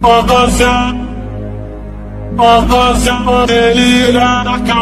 Arrasa, arrasa, delira na calma.